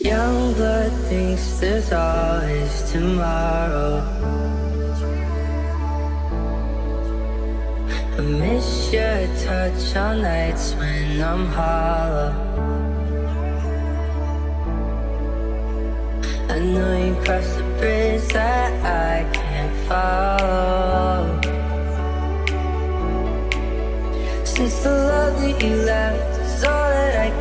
Young blood thinks there's always tomorrow. I miss your touch on nights when I'm hollow. I know you cross the bridge that I can't follow. Since the love that you left is all that I.